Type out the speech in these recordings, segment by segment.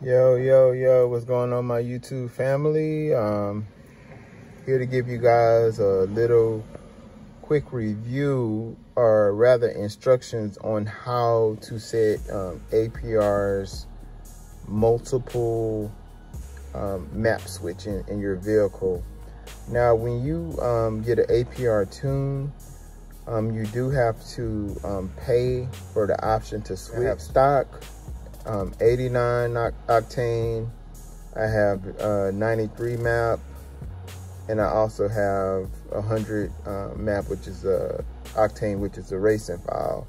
Yo, yo, yo, what's going on my YouTube family? Um, here to give you guys a little quick review or rather instructions on how to set um, APR's multiple um, map switch in, in, your vehicle. Now, when you um, get an APR tune, um, you do have to um, pay for the option to switch. stock, um, 89 octane. I have uh, 93 map, and I also have 100 uh, map, which is a octane, which is a racing file.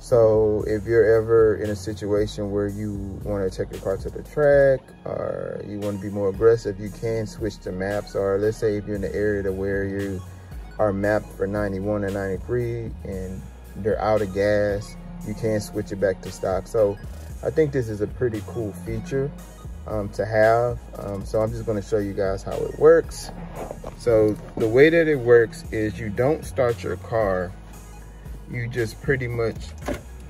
So if you're ever in a situation where you want to take your car to the track or you want to be more aggressive, you can switch to maps. Or let's say if you're in the area to where you are mapped for 91 and 93 and they're out of gas, you can switch it back to stock. So I think this is a pretty cool feature um, to have. Um, so I'm just gonna show you guys how it works. So the way that it works is you don't start your car. You just pretty much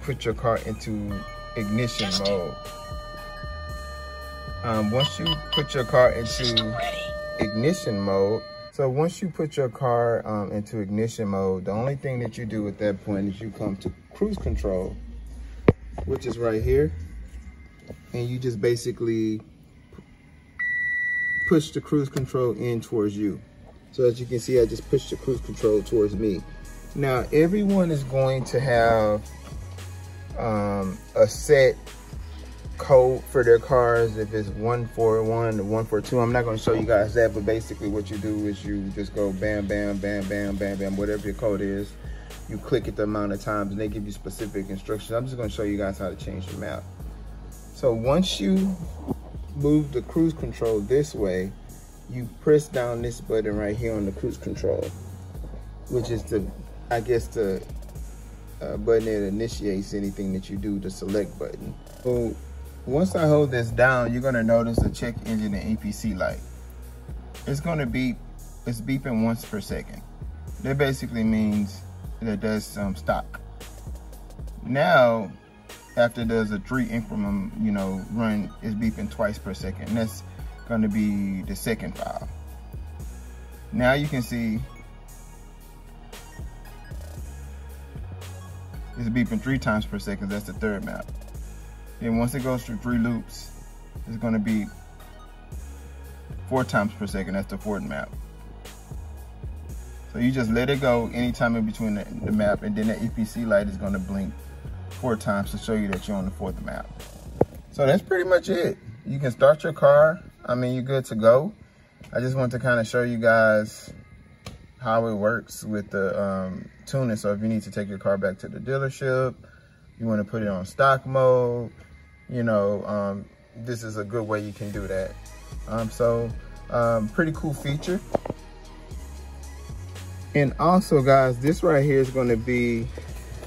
put your car into ignition mode. Um, once you put your car into ignition mode, so once you put your car um, into ignition mode, the only thing that you do at that point is you come to cruise control which is right here. And you just basically push the cruise control in towards you. So as you can see, I just pushed the cruise control towards me. Now, everyone is going to have um, a set code for their cars. If it's 141 to 142, I'm not gonna show you guys that, but basically what you do is you just go bam, bam, bam, bam, bam, bam, whatever your code is you click it the amount of times and they give you specific instructions. I'm just gonna show you guys how to change the map. So once you move the cruise control this way, you press down this button right here on the cruise control, which is the, I guess the uh, button that initiates anything that you do, the select button. So once I hold this down, you're gonna notice the check engine and APC light. It's gonna beep, it's beeping once per second. That basically means that does some stock. Now, after there's a three increment, you know, run is beeping twice per second. That's going to be the second file. Now you can see it's beeping three times per second. That's the third map. Then once it goes through three loops, it's going to be four times per second. That's the fourth map. So you just let it go anytime in between the, the map and then the EPC light is gonna blink four times to show you that you're on the fourth map. So that's pretty much it. You can start your car. I mean, you're good to go. I just want to kind of show you guys how it works with the um, tuning. So if you need to take your car back to the dealership, you want to put it on stock mode, you know, um, this is a good way you can do that. Um, so um, pretty cool feature. And also guys, this right here is gonna be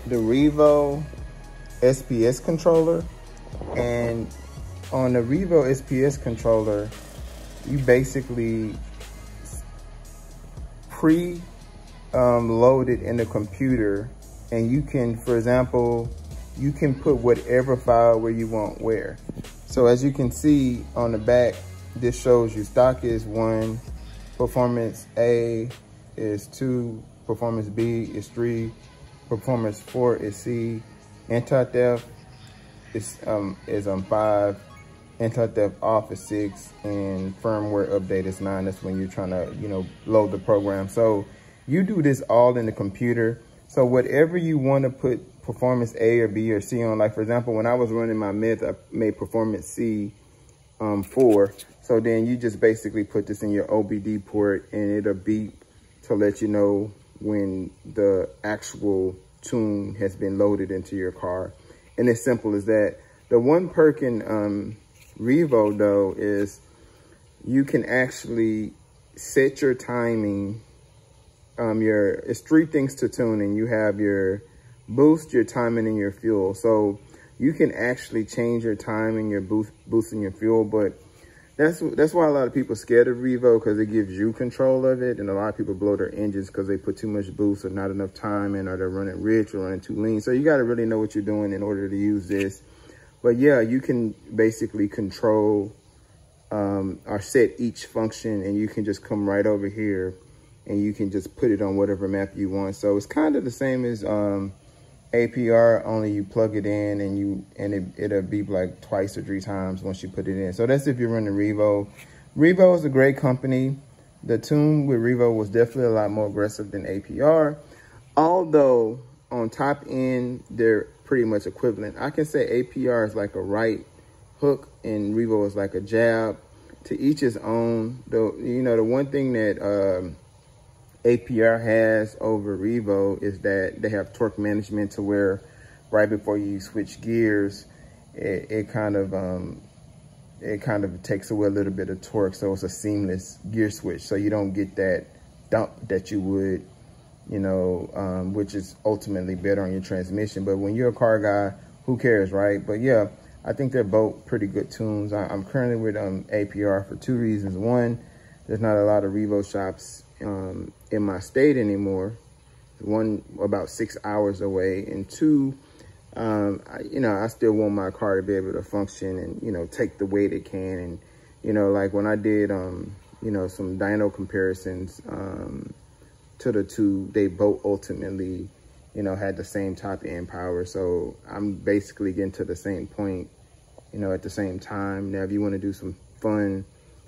the Revo SPS controller. And on the Revo SPS controller, you basically pre um, in the computer and you can, for example, you can put whatever file where you want where. So as you can see on the back, this shows you stock is one, performance A, is two, performance B is three, performance four is C, anti-theft is um is um, five, anti-theft off is six, and firmware update is nine. That's when you're trying to, you know, load the program. So you do this all in the computer. So whatever you want to put performance A or B or C on, like for example, when I was running my meth, I made performance C um, four. So then you just basically put this in your OBD port and it'll beep to let you know when the actual tune has been loaded into your car. And as simple as that. The one perk in um, Revo though is you can actually set your timing. Um, your It's three things to tune and You have your boost, your timing, and your fuel. So you can actually change your timing, your boost, boosting your fuel, but that's that's why a lot of people scared of Revo because it gives you control of it. And a lot of people blow their engines because they put too much boost or not enough time in or they're running rich or running too lean. So you got to really know what you're doing in order to use this. But yeah, you can basically control um, or set each function and you can just come right over here and you can just put it on whatever map you want. So it's kind of the same as um, APR, only you plug it in and you and it, it'll be like twice or three times once you put it in. So that's if you're running Revo. Revo is a great company. The tune with Revo was definitely a lot more aggressive than APR. Although on top end, they're pretty much equivalent. I can say APR is like a right hook and Revo is like a jab. To each his own. Though you know the one thing that um, APR has over Revo is that they have torque management to where right before you switch gears, it, it kind of um, it kind of takes away a little bit of torque. So it's a seamless gear switch. So you don't get that dump that you would, you know, um, which is ultimately better on your transmission. But when you're a car guy, who cares, right? But yeah, I think they're both pretty good tunes. I, am currently with um, APR for two reasons. One, there's not a lot of Revo shops um, in my state anymore. One, about six hours away. And two, um, I, you know, I still want my car to be able to function and, you know, take the weight it can. And, you know, like when I did, um, you know, some dyno comparisons um, to the two, they both ultimately you know, had the same top end power. So I'm basically getting to the same point, you know, at the same time. Now, if you want to do some fun,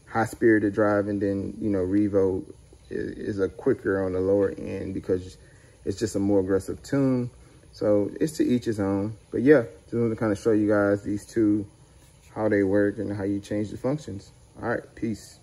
high spirited driving, then, you know, Revo is, a quicker on the lower end because it's just a more aggressive tune. So it's to each his own. But yeah, just want to kind of show you guys these two, how they work and how you change the functions. All right, peace.